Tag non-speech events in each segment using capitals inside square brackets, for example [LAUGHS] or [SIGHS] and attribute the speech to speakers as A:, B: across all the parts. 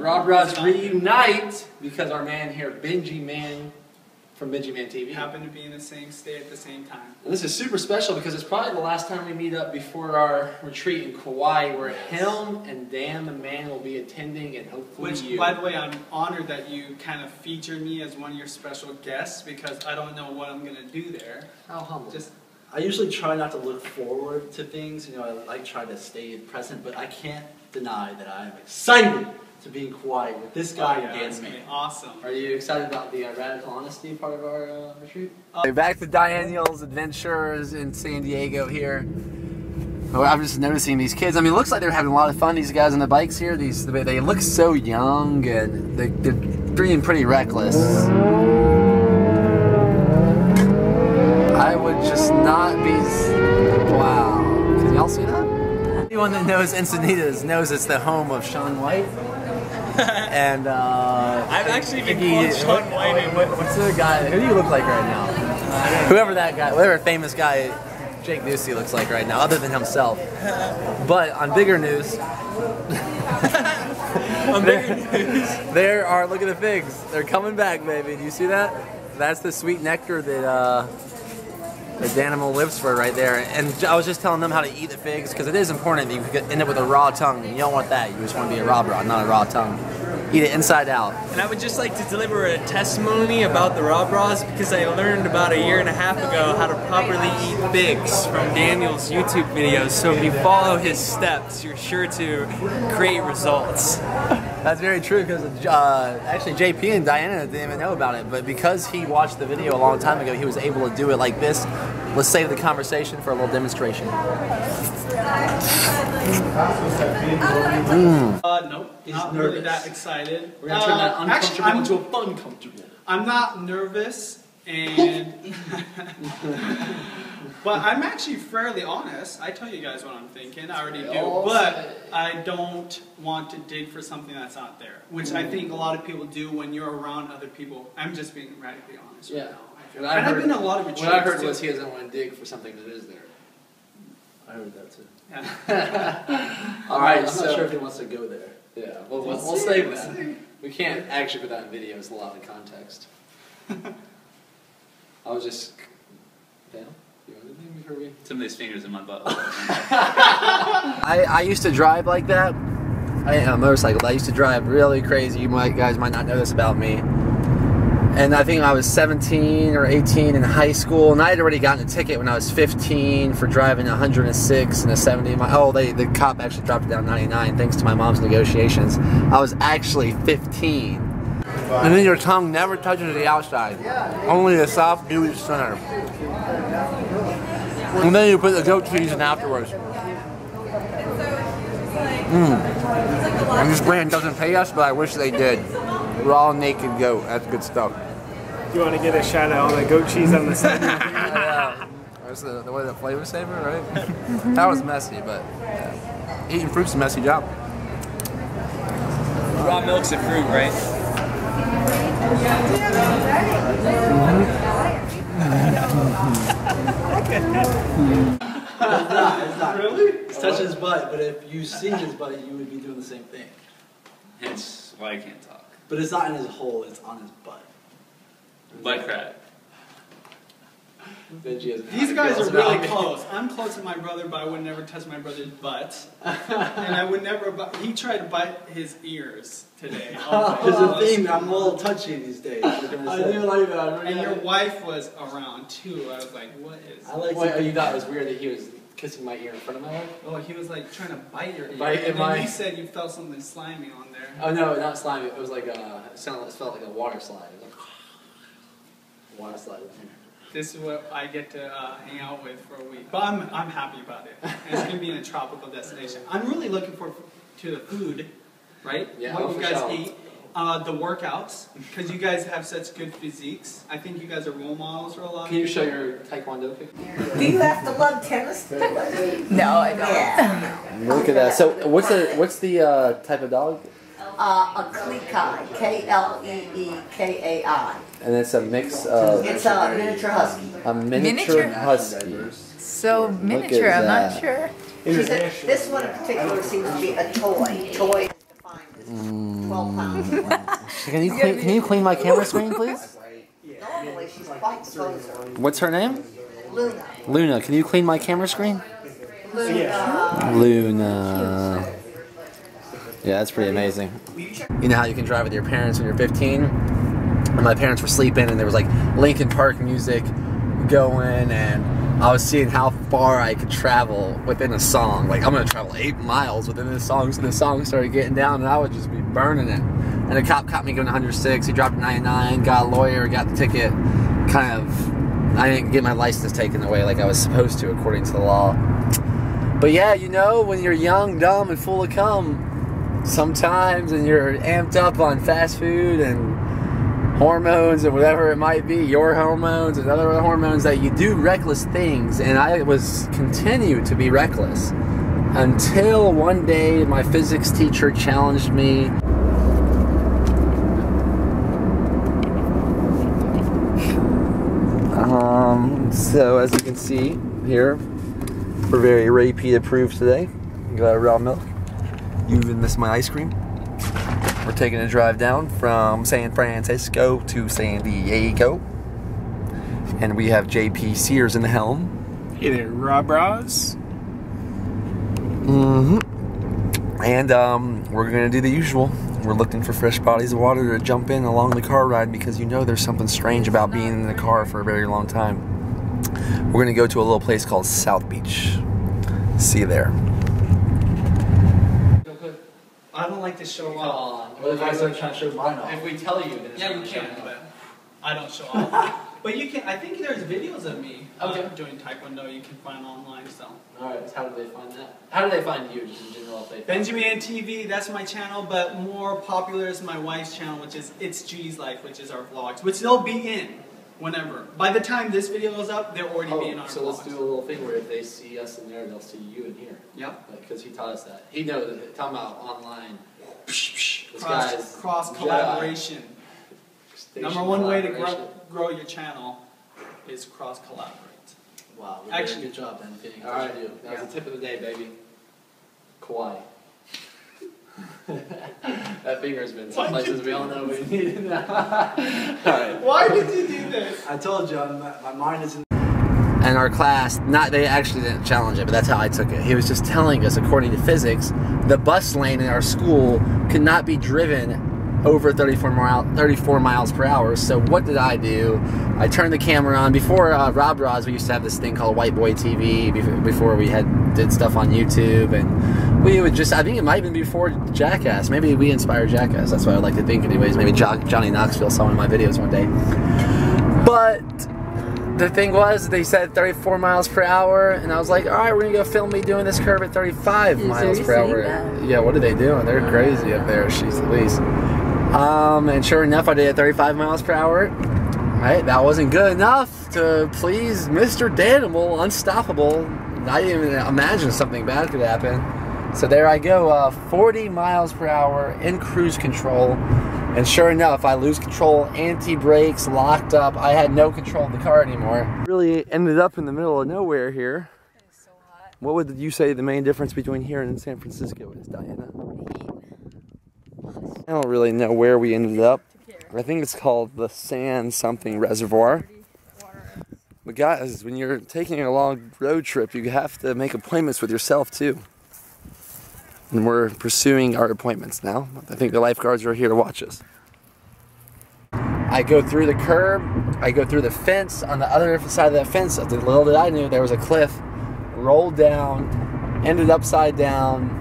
A: the RawBrahs reunite because our man here, Benji Man from Benji Man TV.
B: happened to be in the same state at the same time.
A: And this is super special because it's probably the last time we meet up before our retreat in Kauai, where him and Dan the Man will be attending, and hopefully
B: Which,
A: you.
B: by the way, I'm honored that you kind of featured me as one of your special guests because I don't know what I'm gonna do there.
A: How humble.
B: Just
C: I usually try not to look forward to things. You know, I like try to stay present, but I can't deny that I am excited to be quiet with this guy
B: oh, yeah,
C: Dan
B: it's gonna be
C: Man.
B: awesome.
A: Are you excited about the uh, radical honesty part of our uh, retreat?
D: Back to Daniel's Adventures in San Diego here. Oh, I'm just noticing these kids. I mean, it looks like they're having a lot of fun. These guys on the bikes here. These they they look so young and they, they're being pretty reckless. I would just not be. Wow. Can y'all see that? Anyone that knows Encinitas knows it's the home of Shaun White. [LAUGHS] and uh,
E: I've actually been called in-
D: what- what's the guy? Who do you look like right now? Whoever that guy, whatever famous guy Jake Ducey looks like right now, other than himself. But on bigger news, [LAUGHS]
E: On bigger news. [LAUGHS]
D: there are look at the figs. They're coming back, baby. Do you see that? That's the sweet nectar that uh, that animal lives for right there. And I was just telling them how to eat the figs because it is important that you could end up with a raw tongue. You don't want that. You just want to be a raw raw, not a raw tongue. Eat it inside out.
E: And I would just like to deliver a testimony about the RawBrahs because I learned about a year and a half ago how to properly eat figs from Daniel's YouTube videos. So if you follow his steps, you're sure to create results.
D: That's very true because uh, actually JP and Diana didn't even know about it, but because he watched the video a long time ago, he was able to do it like this. Let's save the conversation for a little demonstration.
B: Uh, nope,
C: He's
B: not really that excited.
A: We're gonna turn that
B: Uh,
A: uncomfortable
B: actually,
A: into a fun comfortable.
B: I'm not nervous, and [LAUGHS] [LAUGHS] but I'm actually fairly honest. I tell you guys what I'm thinking. I already do, but. I don't want to dig for something that's not there, which I mm. think a lot of people do when you're around other people. I'm just being radically honest.
A: Yeah.
B: Right now.
A: What
B: and
A: I
B: I've
A: heard-
B: been a lot of retreats.
A: What I heard
B: too.
A: was he doesn't want to dig for something that is there.
C: I heard that too.
B: Yeah. [LAUGHS] [LAUGHS]
A: All right,
C: I'm
A: so
C: not sure if he wants to go there.
A: yeah, we'll, we'll,
B: We'll
A: we'll
B: see,
A: save
B: we'll
A: that.
B: see.
A: We can't actually put that in video. It's a lot of context. [LAUGHS] I was just. Dan, you want anything before we?
F: Some of these fingers in my butt. [LAUGHS]
D: I, I used to drive like that. I a motorcycle. I used to drive really crazy. You might guys might not know this about me. And I think I was 17 or 18 in high school, and I had already gotten a ticket when I was 15 for driving 106 and a 70 mile. Oh, they the cop actually dropped it down 99 thanks to my mom's negotiations. I was actually 15. And then your tongue never touches the outside, only the soft, gooey center. And then you put the goat cheese in afterwards. Hmm. And this brand doesn't pay us, but I wish they did. Raw naked goat. That's good stuff.
G: Do you want to get a shot at all the goat cheese on the side? [LAUGHS]
D: yeah. That's the, the way the flavor saver, right? Mm-hmm. that was messy, but yeah. eating fruit's a messy job.
E: Raw milk's a fruit, right? Mm-hmm.
C: It's not. It's not. Really? It's touching his butt, but if you see his butt, you would be doing the same thing.
F: Hence why I can't talk.
C: But it's not in his hole. It's on his butt.
F: Butt crack.
A: Benji has
B: These guys are really
A: me.
B: close. I'm close to my brother, but I would never touch my brother's butt. [LAUGHS] and I would never. bu- He tried to bite his ears today. [LAUGHS]
C: Oh, There's a thing. I'm a little touchy these days. I
A: I do like that.
B: And your wife was around too. I was like, what is?
C: I like
A: Wait,
C: to-
A: you thought it was weird that he was kissing my ear in front of my wife?
B: Oh, he was like trying to bite your ear.
A: Bite
B: and
A: in
B: then
A: my-
B: you said you felt something slimy on there.
A: Oh no, not slimy. It was like a. It sounded. It felt like a water slide. It was like [SIGHS] water slide.
B: This is what I get to uh, hang out with for a week. But I'm, I'm happy about it. And it's going to be in a tropical destination. I'm really looking forward to the food, right?
A: Yeah,
B: what you guys
A: sure.
B: eat. Uh, the workouts, because you guys have such good physiques. I think you guys are role models for a lot of
A: Can you show your taekwondo kick?
H: Do you have to love tennis? [LAUGHS]
I: No, I don't.
H: Yeah. [LAUGHS]
D: Look at that. So what's the what's the uh, type of dog?
H: Uh, a Klee Kai, K L E E K A I.
D: And it's a mix of
H: It's a miniature husky.
D: a miniature,
I: Miniature?
D: husky.
I: So miniature, I'm
D: that.
I: not sure.
H: She's a, this one in particular seems to be a toy. Toy is defined as 12 pounds. [LAUGHS]
D: Can you clean, can you clean my camera screen, please?
H: Normally, she's quite closer.
D: What's her name?
H: Luna.
D: Luna. Can you clean my camera screen?
H: Luna.
D: Luna. Yeah, that's pretty amazing. You know how you can drive with your parents when you're 15? And my parents were sleeping, and there was like Linkin Park music going, and I was seeing how far I could travel within a song. Like, I'm gonna travel eight miles within this song, so the song started getting down, and I would just be burning it. And a cop caught me going 106. He dropped 99, got a lawyer, got the ticket. Kind of, I didn't get my license taken away like I was supposed to, according to the law. But yeah, you know, when you're young, dumb, and full of cum, sometimes, and you're amped up on fast food and hormones or whatever it might be, your hormones and other hormones, that you do reckless things. And I was continue to be reckless until one day my physics teacher challenged me. Um, so as you can see here, we're very repeat approved today. Got a raw milk. You even missed my ice cream. We're taking a drive down from San Francisco to San Diego. And we have JP Sears in the helm.
G: Hey there, Rob Ross.
D: hmm And um, we're gonna do the usual. We're looking for fresh bodies of water to jump in along the car ride because you know there's something strange about being in the car for a very long time. We're gonna go to a little place called South Beach. See you there.
B: I don't like to show off.
A: on.
C: What if I start trying to show mine off?
A: If we tell you, then it's
B: Yeah,
A: not
B: you can, but I don't show off. [LAUGHS] but you can. I think there's videos of me uh,
A: Okay.
B: doing taekwondo. You can find online. So
A: Alright, how do they find that? How do they find you, just in general? If they
B: Benji Man TV. That's my channel, but more popular is my wife's channel, which is It's Judy's Life, which is our vlogs, which they'll be in whenever. By the time this video goes up, they're already be in
A: Oh, so let's do a little thing where if they see us in there, they'll see you in here.
B: Yep.
A: Because he taught us that. He knows that. Talking about online. This guy's
B: Cross, cross collaboration. Number one way to grow, grow your channel is cross collaborate.
C: Wow,
B: Actually-
C: a good job then. Fitting
A: All right,
C: you
A: that was the tip of the day, baby. Kauai. [LAUGHS] that finger's been some places we all know we need it now. right.
B: Why did you do this?
C: I told you, I'm, my mind is in.
D: and our class not they actually didn't challenge it but that's how i took it he was just telling us according to physics the bus lane in our school could not be driven over 34 mile 34 miles per hour so what did i do i turned the camera on before uh, RawBrahs, we used to have this thing called white boy tv before we had did stuff on youtube and we would just i think it might have been before jackass maybe we inspired jackass that's what i like to think anyways maybe jo- johnny knoxville saw one of my videos one day but the thing was, they said 34 miles per hour, and I was like, all right, we're gonna go film me doing this curve at 35
I: Is
D: miles per hour.
I: that?
D: Yeah, what are they doing? They're crazy up there, she's Louise. Um, and sure enough, I did at 35 miles per hour. Right, that wasn't good enough to please Mr. Danimal, unstoppable. I didn't even imagine something bad could happen. So there I go, uh, 40 miles per hour in cruise control. And sure enough, I lose control, anti brakes, locked up. I had no control of the car anymore. Really ended up in the middle of nowhere here. So What would you say the main difference between here and San Francisco is, Diana? I don't really know where we ended up. I think it's called the San something reservoir. But guys, when you're taking a long road trip, you have to make appointments with yourself too. And we're pursuing our appointments now. I think the lifeguards are here to watch us. I go through the curb, I go through the fence. On the other side of that fence, little did I knew there was a cliff. Rolled down, ended upside down.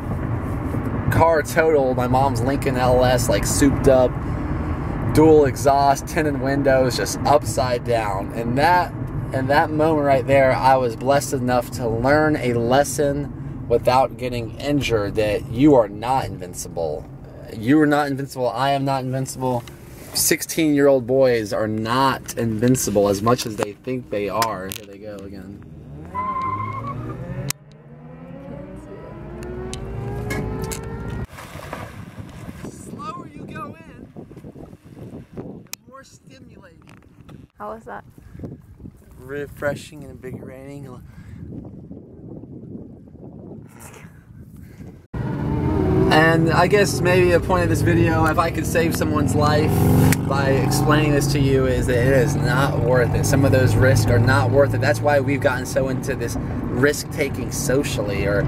D: Car totaled. My mom's Lincoln LS, like souped up, dual exhaust, tinted windows, just upside down. And that, and that moment right there, I was blessed enough to learn a lesson without getting injured that you are not invincible. You are not invincible. I am not invincible. 16 year old boys are not invincible as much as they think they are. Here they go again. slower you go in, the more stimulating.
I: How was that?
D: Refreshing and invigorating. And I guess maybe the point of this video, if I could save someone's life by explaining this to you, is that it is not worth it. Some of those risks are not worth it. That's why we've gotten so into this risk taking socially or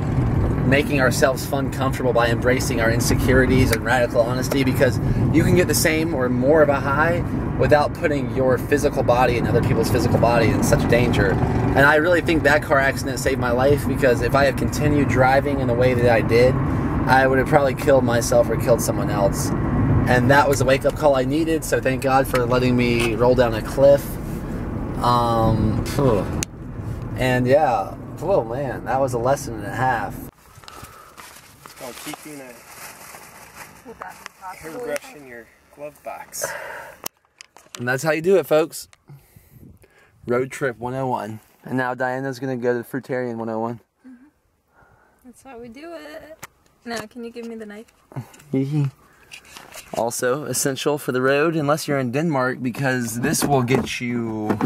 D: making ourselves fun comfortable by embracing our insecurities and radical honesty because you can get the same or more of a high without putting your physical body and other people's physical body in such danger. And I really think that car accident saved my life because if I had continued driving in the way that I did, I would have probably killed myself or killed someone else. And that was a wake up call I needed, so thank God for letting me roll down a cliff. Um, and yeah, oh man, that was a lesson and a half.
G: It's called keeping a hairbrush in your glove box.
D: And that's how you do it, folks. Road trip 101. And now Diana's gonna go to Fruitarian 101. Mm-hmm.
I: That's how we do it. Now, can you give me the knife? [LAUGHS]
D: also essential for the road unless you're in Denmark because this will get you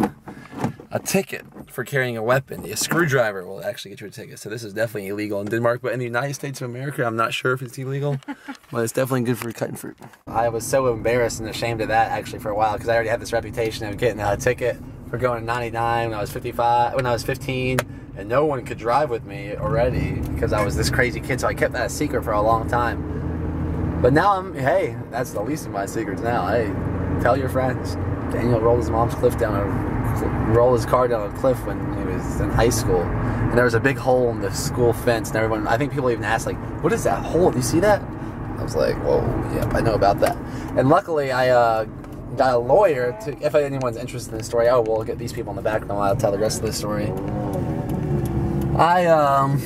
D: a ticket for carrying a weapon. A screwdriver will actually get you a ticket. So this is definitely illegal in Denmark, but in the United States of America, I'm not sure if it's illegal, [LAUGHS] but it's definitely good for cutting fruit. I was so embarrassed and ashamed of that actually for a while because I already had this reputation of getting a ticket for going to 99 when I was 55, when I was 15, and no one could drive with me already because I was this crazy kid. So I kept that a secret for a long time. But now I'm, hey, that's the least of my secrets now. Hey, tell your friends. Daniel rolled his mom's cliff down a, rolled his car down a cliff when he was in high school, and there was a big hole in the school fence, and everyone, I think people even asked like, "What is that hole? Do you see that?" I was like, "Whoa, yep, I know about that." And luckily, I uh, got a lawyer to, if anyone's interested in the story. Oh, we'll get these people in the back, and I'll tell the rest of the story. I um.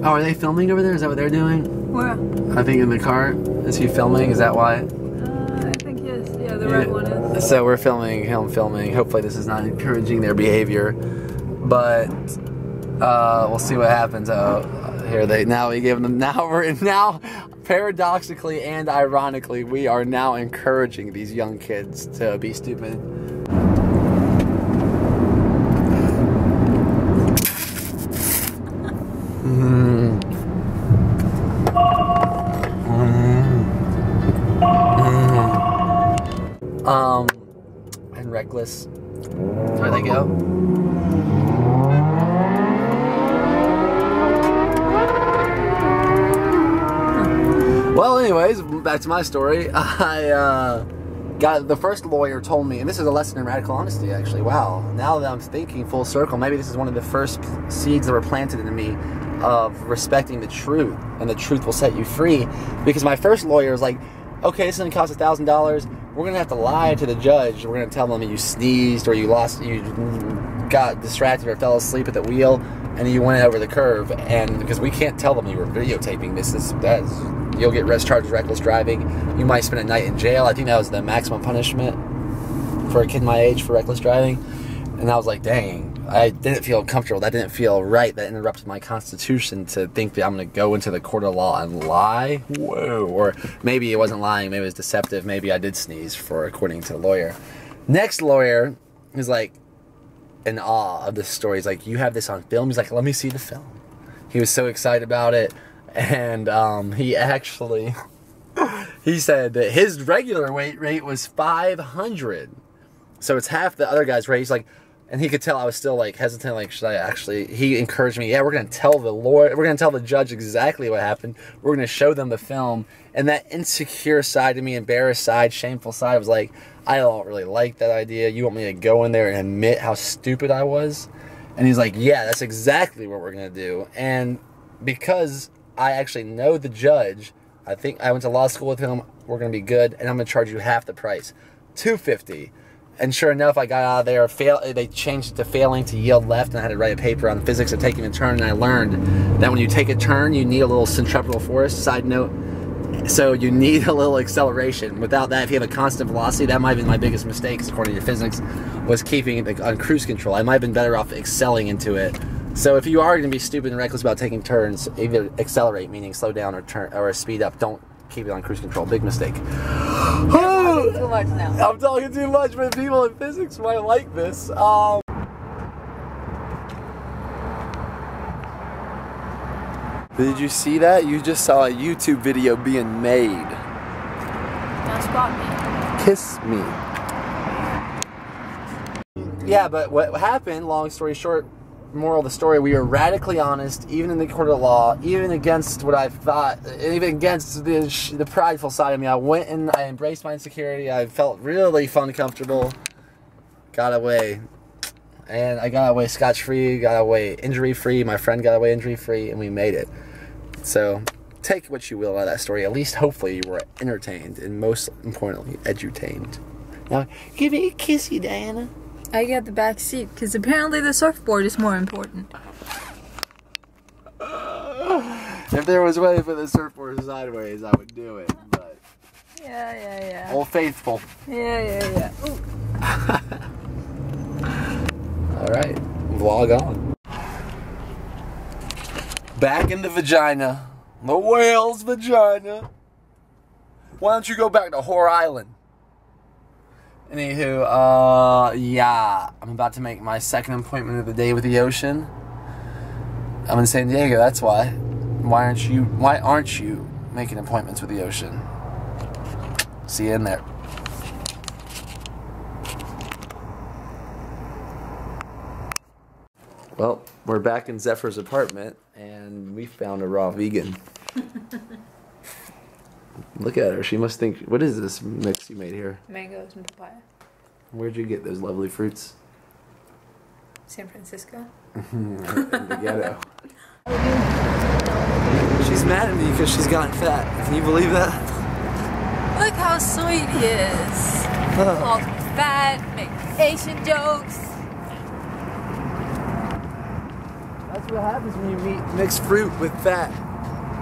D: Oh, are they filming over there? Is that what they're doing?
I: Where?
D: I think in the car. Is he filming? Is that why?
I: Uh, I think yes. Yeah, the red one is.
D: So we're filming him filming. Hopefully this is not encouraging their behavior, but uh, we'll see what happens. Oh, here they now we give them [LAUGHS] now we're now paradoxically and ironically we are now encouraging these young kids to be stupid. There they go. Well, anyways, back to my story. [LAUGHS] I uh, got the first lawyer told me, and this is a lesson in radical honesty. Actually, wow. Now that I'm thinking full circle, maybe this is one of the first seeds that were planted into me of respecting the truth, and the truth will set you free. Because my first lawyer was like, "Okay, this is gonna cost a thousand dollars. We're gonna have to lie to the judge. We're gonna tell them you sneezed or you lost, you got distracted or fell asleep at the wheel." And you went over the curve, and because we can't tell them you were videotaping this, is that's you'll get arrest charged with reckless driving. You might spend a night in jail. I think that was the maximum punishment for a kid my age for reckless driving. And I was like, dang, I didn't feel comfortable. That didn't feel right. That interrupted my constitution to think that I'm going to go into the court of law and lie. Whoa. Or maybe it wasn't lying. Maybe it was deceptive. Maybe I did sneeze for according to the lawyer. Next lawyer is like in awe of this story. He's like, you have this on film? He's like, let me see the film. He was so excited about it and um, he actually [LAUGHS] he said that his regular weight rate was 500 so it's half the other guy's rate he's like and he could tell i was still like hesitant like should i actually he encouraged me yeah we're to tell the lord we're to tell the judge exactly what happened we're to show them the film and that insecure side to me embarrassed side shameful side was like i don't really like that idea you want me to go in there and admit how stupid i was and he's like yeah that's exactly what we're to do and because I actually know the judge. I think I went to law school with him. We're gonna be good, and I'm gonna charge you half the price, two fifty. And sure enough, I got out of there. Fail. They changed it to failing to yield left, and I had to write a paper on physics of taking a turn. And I learned that when you take a turn, you need a little centripetal force. Side note. So you need a little acceleration. Without that, if you have a constant velocity, that might have been my biggest mistake, according to physics, was keeping it on cruise control. I might have been better off excelling into it so if you are going to be stupid and reckless about taking turns, either accelerate, meaning slow down, or turn or speed up. Don't keep it on cruise control. Big mistake.
I: too much now. [SIGHS]
D: I'm talking too much, but people in physics might like this. Um, Did you see that? You just saw a YouTube video being made.
I: Now spot me.
D: Kiss me. Yeah, but what happened, long story short, moral of the story, we were radically honest, even in the court of law, even against what I thought, even against the, the prideful side of me. I went and I embraced my insecurity. I felt really fun, comfortable. Got away. And I got away scotch free, got away injury free. My friend got away injury free, and we made it. So take what you will out of that story. At least, hopefully, you were entertained and most importantly, edutained. Now, give me a kissy, Diana.
I: I get the back seat because apparently the surfboard is more important.
D: If there was a way for the surfboard sideways, I would do it. But
I: Yeah, yeah, yeah.
D: Old Faithful.
I: Yeah, yeah, yeah. Ooh. [LAUGHS]
D: All right, vlog on. Back in the vagina, the whale's vagina. Why don't you go back to Whore Island? Anywho, uh, yeah, I'm about to make my second appointment of the day with the ocean. I'm in San Diego. That's why. Why aren't you? Why aren't you making appointments with the ocean? See you in there. Well, we're back in Zephyr's apartment, and we found a raw vegan. [LAUGHS] Look at her. She must think, what is this mix you made here?
I: Mangoes and papaya.
D: Where'd you get those lovely fruits?
I: San Francisco. Mm-hmm. [LAUGHS]
D: in the ghetto. [LAUGHS] She's mad at me because she's gotten fat. Can you believe that?
I: Look how sweet he is. Calls me fat, make Asian jokes.
D: That's what happens when you meet mixed fruit with fat.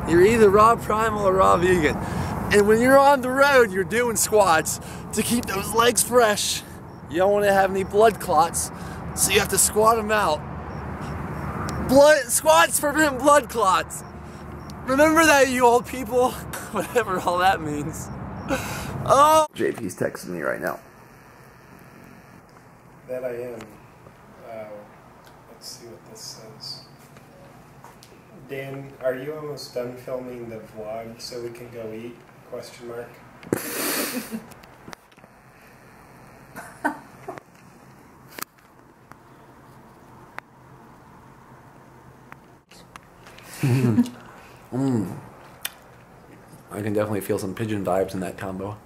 D: You're either raw primal or raw vegan. And when you're on the road, you're doing squats to keep those legs fresh. You don't want to have any blood clots, so you have to squat them out. Blood squats prevent blood clots. Remember that, you old people. [LAUGHS] Whatever all that means. [LAUGHS] Oh. JP's texting me right now.
G: That I am. Uh, let's see what this says. Dan, are you almost done filming the vlog so we can go eat? Question mark.
D: Mm. I can definitely feel some pigeon vibes in that combo.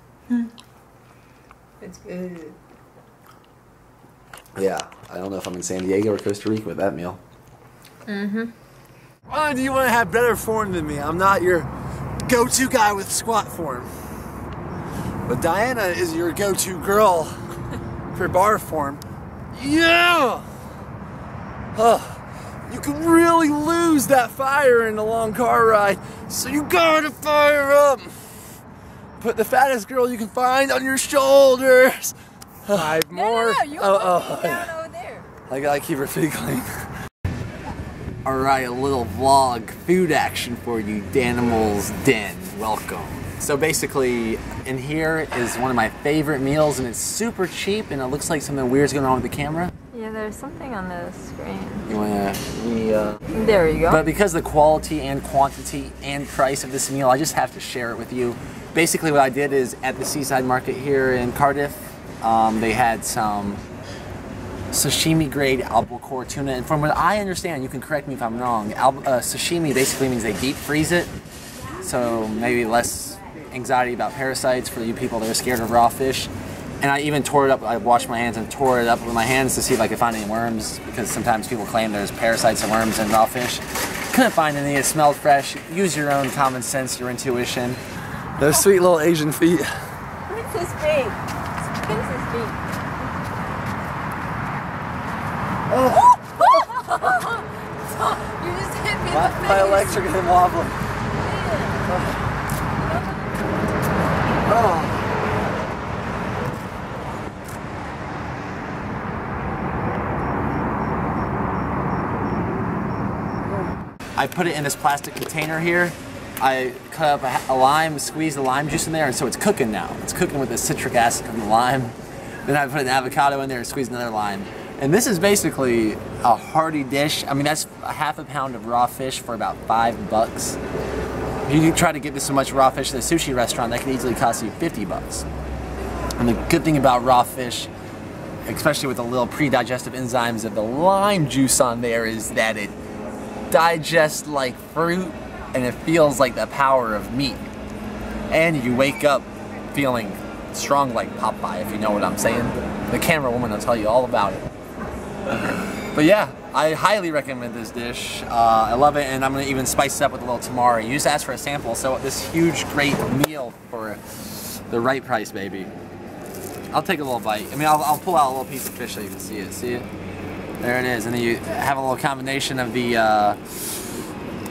I: It's good.
D: Yeah, I don't know if I'm in San Diego or Costa Rica with that meal.
I: Mm-hmm.
D: Why do you want to have better form than me? I'm not your go-to guy with squat form. But Diana is your go-to girl [LAUGHS] for bar form. Yeah! Huh. You can really lose that fire in a long car ride, so you gotta fire up. Put the fattest girl you can find on your shoulders. Five more.
I: No, no, you're
D: oh, oh,
I: down over there.
D: I gotta keep her feet clean. [LAUGHS] Alright, a little vlog food action for you, Danimals Den. Welcome. So basically, in here is one of my favorite meals, and it's super cheap, and it looks like something weird's going on with the camera.
I: Yeah, there's something on the screen.
D: You wanna, we, uh...
I: There you go.
D: But because the quality and quantity and price of this meal, I just have to share it with you. Basically, what I did is at the Seaside Market here in Cardiff, um, they had some sashimi grade albacore tuna. And from what I understand, you can correct me if I'm wrong, al- uh, sashimi basically means they deep freeze it. So maybe less anxiety about parasites for you people that are scared of raw fish. And I even tore it up, I washed my hands and tore it up with my hands to see if I could find any worms because sometimes people claim there's parasites and worms in raw fish. Couldn't find any, it smelled fresh. Use your own common sense, your intuition. Those sweet little Asian feet.
I: Princess feet. It's Princess feet. [LAUGHS] you just hit me in
D: My,
I: the face.
D: my legs are getting wobbly. Oh. I put it in this plastic container here. I cut up a, a lime, squeeze the lime juice in there, and so it's cooking now. It's cooking with the citric acid from the lime. Then I put an avocado in there and squeeze another lime. And this is basically a hearty dish. I mean, that's a half a pound of raw fish for about five bucks. If you try to get this so much raw fish at a sushi restaurant, that could easily cost you 50 bucks. And the good thing about raw fish, especially with the little pre-digestive enzymes of the lime juice on there, is that it digests like fruit and it feels like the power of meat. And you wake up feeling strong like Popeye, if you know what I'm saying. The camera woman will tell you all about it. [LAUGHS] But yeah, I highly recommend this dish. Uh, I love it, and I'm gonna even spice it up with a little tamari. You just asked for a sample, so this huge, great meal for the right price, baby. I'll take a little bite. I mean, I'll, I'll pull out a little piece of fish so you can see it. See it? There it is, and then you have a little combination of the. Uh,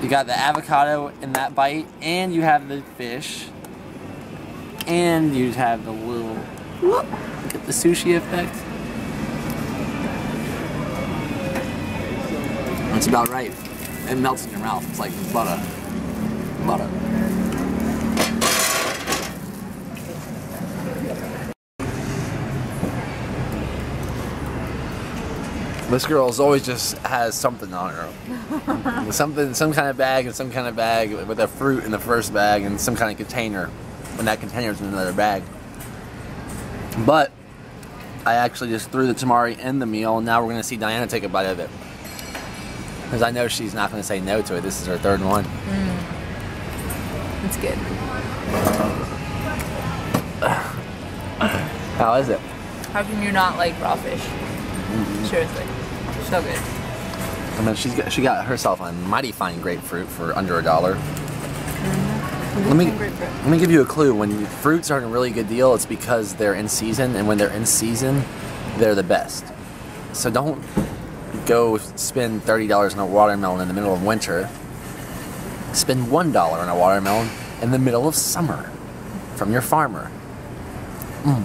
D: you got the avocado in that bite, and you have the fish, and you have the little. Whoop, get the sushi effect. About right. It melts in your mouth. It's like butter. Butter. This girl's always just has something on her. [LAUGHS] something, some kind of bag and some kind of bag with a fruit in the first bag and some kind of container. And that container's in another bag. But I actually just threw the tamari in the meal and now we're gonna see Diana take a bite of it. Because I know she's not gonna say no to it. This is her third one. Mm.
J: It's good.
D: How is it?
J: How can you not like raw fish? Mm-hmm. Seriously. So good.
D: I mean, she's got, she got herself a mighty fine grapefruit for under a dollar. Mm-hmm. Let me let me give you a clue. When fruits are a really good deal, it's because they're in season, and when they're in season, they're the best. So don't go spend thirty dollars on a watermelon in the middle of winter. Spend one dollar on a watermelon in the middle of summer from your farmer. Mm.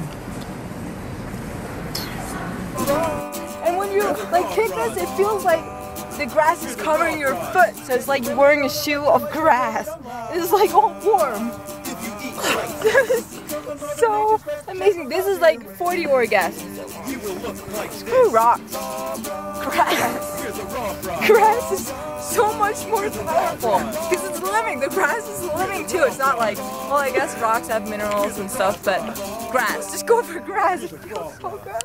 I: And when you like kick this, it feels like the grass is covering your foot, so it's like you're wearing a shoe of grass. It's like all warm. [LAUGHS] So amazing. This is like 40 orgasms. Screw rocks. Grass. [LAUGHS] Grass is so much more powerful because it's living. The grass is living too. It's not like, well, I guess rocks have minerals and stuff, but grass. Just go for grass. It feels so good.